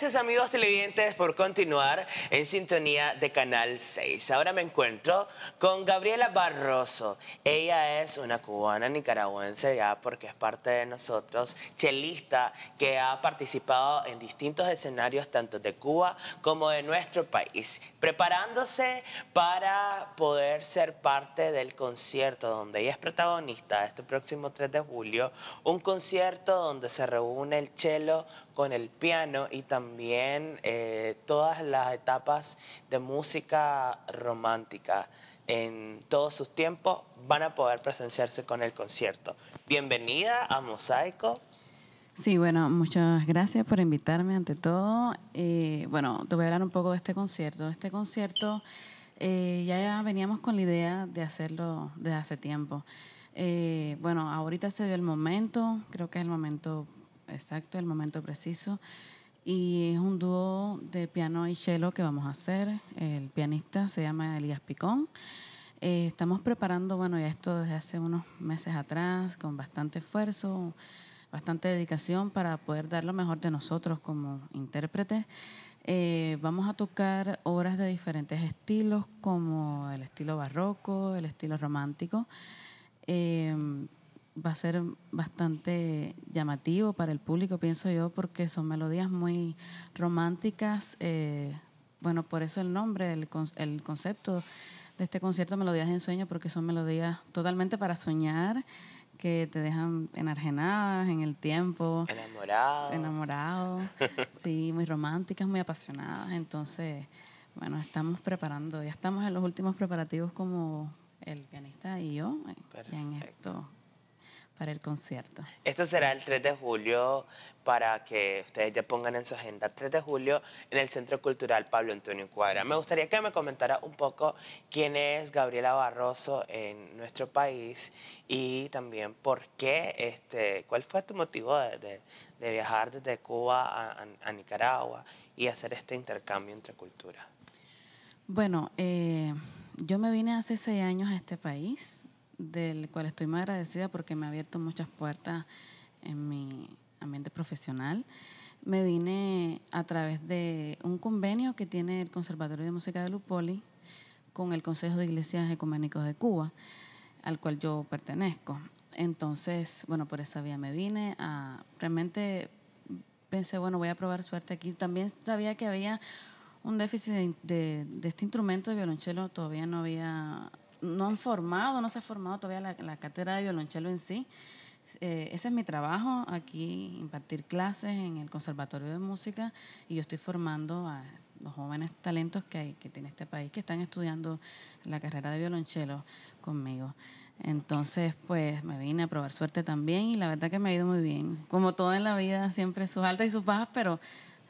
Gracias amigos televidentes por continuar en sintonía de Canal 6. Ahora me encuentro con Gabriela Barroso. Ella es una cubana nicaragüense ya porque es parte de nosotros, chelista que ha participado en distintos escenarios tanto de Cuba como de nuestro país, preparándose para poder ser parte del concierto donde ella es protagonista este próximo 3 de julio, un concierto donde se reúne el cello con el piano y también eh, todas las etapas de música romántica en todos sus tiempos van a poder presenciarse con el concierto. Bienvenida a Mosaico. Sí, bueno, muchas gracias por invitarme ante todo. Eh, bueno, te voy a hablar un poco de este concierto. Este concierto eh, ya veníamos con la idea de hacerlo desde hace tiempo. bueno, ahorita se dio el momento, creo que es el momento exacto, el momento preciso. Y es un dúo de piano y cello que vamos a hacer. El pianista se llama Elías Picón. Eh, estamos preparando, bueno, ya esto desde hace unos meses atrás, con bastante esfuerzo, bastante dedicación para poder dar lo mejor de nosotros como intérpretes. Eh, vamos a tocar obras de diferentes estilos, como el estilo barroco, el estilo romántico. Eh, va a ser bastante llamativo para el público, pienso yo, porque son melodías muy románticas. Eh, bueno, por eso el nombre, el, el concepto de este concierto, Melodías en Sueño, porque son melodías totalmente para soñar, que te dejan enajenadas en el tiempo. Enamorados. Enamorados. sí, muy románticas, muy apasionadas. Entonces, bueno, estamos preparando, ya estamos en los últimos preparativos como el pianista y yo, eh, ya en esto para el concierto. Esto será el 3 de julio para que ustedes ya pongan en su agenda 3 de julio en el Centro Cultural Pablo Antonio Cuadra. Me gustaría que me comentara un poco quién es Gabriela Barroso en nuestro país y también por qué, este, cuál fue tu motivo de, viajar desde Cuba a, Nicaragua y hacer este intercambio entre culturas. Bueno, eh, yo me vine hace seis años a este país del cual estoy muy agradecida porque me ha abierto muchas puertas en mi ambiente profesional. Me vine a través de un convenio que tiene el Conservatorio de Música de Lupoli con el Consejo de Iglesias Ecuménicos de Cuba, al cual yo pertenezco. Entonces, bueno, por esa vía me vine realmente pensé, bueno, voy a probar suerte aquí. También sabía que había un déficit de, de este instrumento de violonchelo, todavía no había no han formado, no se ha formado todavía la, la cátedra de violonchelo en sí. Eh, ese es mi trabajo, aquí impartir clases en el Conservatorio de Música y yo estoy formando a los jóvenes talentos que, hay, que tiene este país que están estudiando la carrera de violonchelo conmigo. Entonces, pues me vine a probar suerte también y la verdad que me ha ido muy bien. Como todo en la vida, siempre sus altas y sus bajas, pero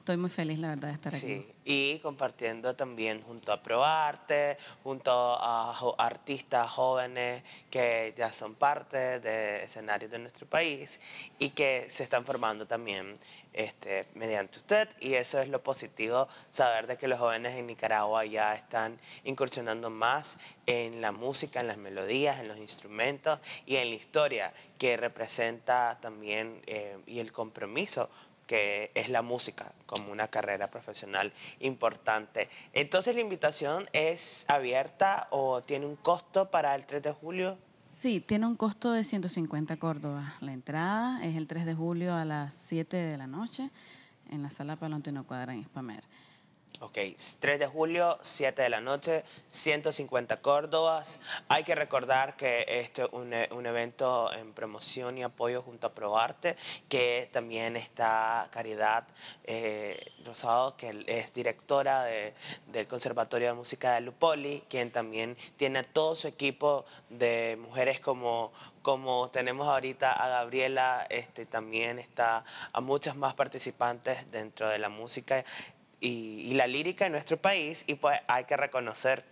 estoy muy feliz, la verdad, de estar aquí. Sí, y compartiendo también junto a ProArte, junto a artistas jóvenes que ya son parte de escenarios de nuestro país y que se están formando también este, mediante usted. Y eso es lo positivo, saber de que los jóvenes en Nicaragua ya están incursionando más en la música, en las melodías, en los instrumentos y en la historia que representa también eh, y el compromiso que es la música como una carrera profesional importante. Entonces, ¿la invitación es abierta o tiene un costo para el 3 de julio? Sí, tiene un costo de 150 Córdoba. La entrada es el 3 de julio a las 7 de la noche en la sala Palantino Cuadra en Espamer. Ok, 3 de julio, 7 de la noche, 150 Córdobas. Hay que recordar que este es un, un, evento en promoción y apoyo junto a ProArte, que también está Caridad eh, Rosado, que es directora del Conservatorio de Música de Lupoli, quien también tiene todo su equipo de mujeres como, como tenemos ahorita a Gabriela, este, también está a muchas más participantes dentro de la música y, la lírica en nuestro país y pues hay que reconocer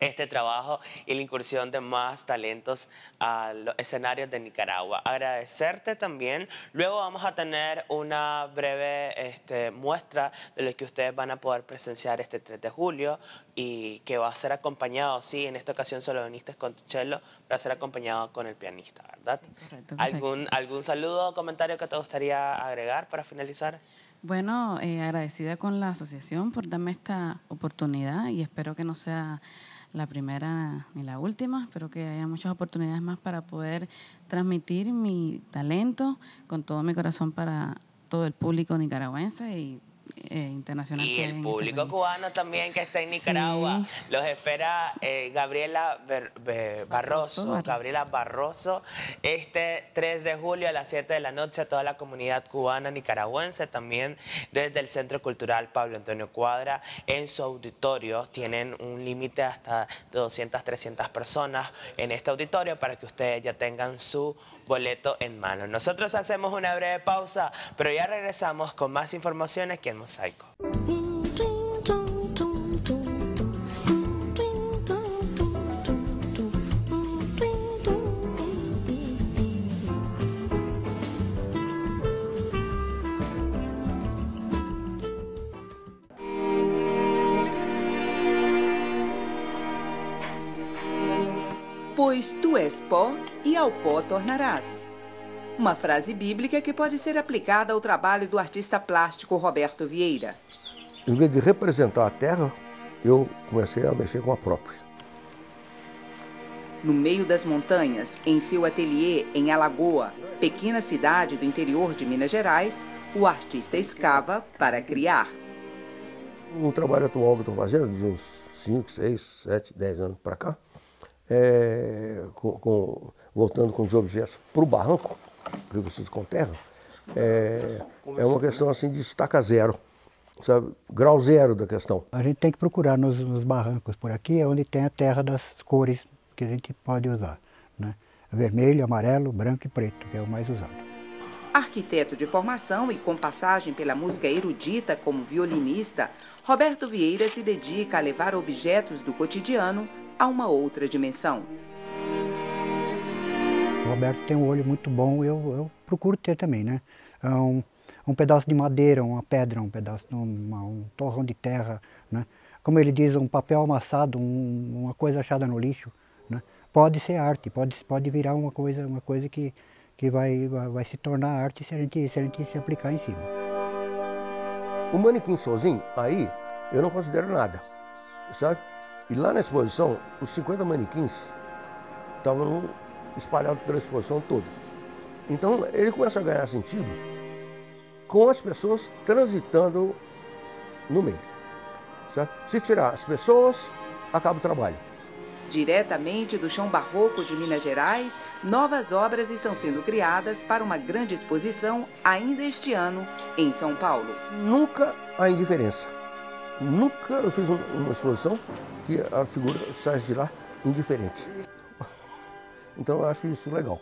este trabajo y la incursión de más talentos a los escenarios de Nicaragua. Agradecerte también. Luego vamos a tener una breve este, muestra de lo que ustedes van a poder presenciar este 3 de julio y que va a ser acompañado, sí, en esta ocasión solo viniste con tu cello, va a ser acompañado con el pianista, ¿verdad? correcto, ¿Algún, ¿Algún saludo o comentario que te gustaría agregar para finalizar? Bueno, eh, agradecida con la asociación por darme esta oportunidad y espero que no sea la primera ni la última, espero que haya muchas oportunidades más para poder transmitir mi talento con todo mi corazón para todo el público nicaragüense y eh, internacional. Y el público cubano también que está en Nicaragua. Los espera eh, Gabriela Barroso, Gabriela Barroso, este 3 de julio a las 7 de la noche a toda la comunidad cubana nicaragüense, también desde el Centro Cultural Pablo Antonio Cuadra, en su auditorio. Tienen un límite hasta de 200, 300 personas en este auditorio para que ustedes ya tengan su boleto en mano. Nosotros hacemos una breve pausa, pero ya regresamos con más información aquí en Mosaico. Pois tu és pó e ao pó tornarás. Uma frase bíblica que pode ser aplicada ao trabalho do artista plástico Roberto Vieira. Em vez de representar a terra, eu comecei a mexer com a própria. No meio das montanhas, em seu ateliê em Alagoa, pequena cidade do interior de Minas Gerais, o artista escava para criar. Um trabalho atual que estou fazendo, de uns 5, 6, 7, 10 anos para cá, é, com, com, voltando com os objetos para o barranco, revestidos com terra, é, é uma questão assim de estaca zero, sabe? grau zero da questão. A gente tem que procurar nos, nos barrancos por aqui, é onde tem a terra das cores que a gente pode usar. Né? Vermelho, amarelo, branco e preto, que é o mais usado. Arquiteto de formação e com passagem pela música erudita como violinista, Roberto Vieira se dedica a levar objetos do cotidiano a uma outra dimensão. Roberto tem um olho muito bom, eu, eu procuro ter também, né? É um, um pedaço de madeira, uma pedra, um pedaço, uma, um torrão de terra, né? Como ele diz, um papel amassado, um, uma coisa achada no lixo, né? Pode ser arte, pode, pode virar uma coisa, uma coisa que, que vai, vai, vai se tornar arte se a, gente, se a gente se aplicar em cima. O manequim sozinho, aí, eu não considero nada, sabe? E lá na exposição, os 50 manequins estavam espalhados pela exposição toda. Então ele começa a ganhar sentido com as pessoas transitando no meio. Certo? Se tirar as pessoas, acaba o trabalho. Diretamente do chão barroco de Minas Gerais, novas obras estão sendo criadas para uma grande exposição ainda este ano em São Paulo. Nunca há indiferença. Nunca eu fiz uma exposição que a figura sai de lá indiferente. Então eu acho isso legal.